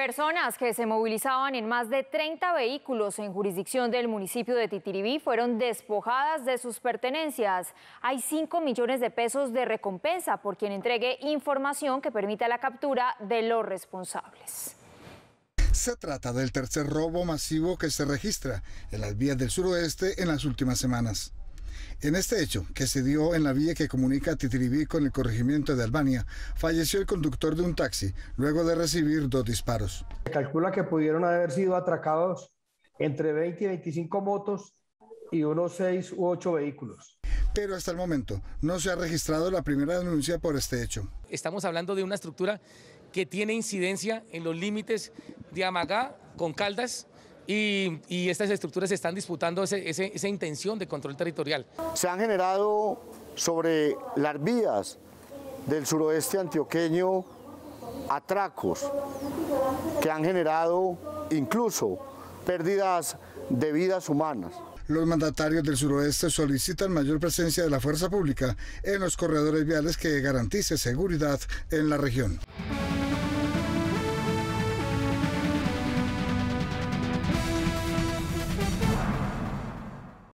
Personas que se movilizaban en más de 30 vehículos en jurisdicción del municipio de Titiribí fueron despojadas de sus pertenencias. Hay 5 millones de pesos de recompensa por quien entregue información que permita la captura de los responsables. Se trata del tercer robo masivo que se registra en las vías del suroeste en las últimas semanas. En este hecho, que se dio en la vía que comunica Titiribí con el corregimiento de Albania, falleció el conductor de un taxi luego de recibir dos disparos. Se calcula que pudieron haber sido atracados entre 20 y 25 motos y unos 6 u 8 vehículos. Pero hasta el momento no se ha registrado la primera denuncia por este hecho. Estamos hablando de una estructura que tiene incidencia en los límites de Amagá con Caldas y, estas estructuras están disputando esa intención de control territorial. Se han generado sobre las vías del suroeste antioqueño atracos que han generado incluso pérdidas de vidas humanas. Los mandatarios del suroeste solicitan mayor presencia de la fuerza pública en los corredores viales que garantice seguridad en la región.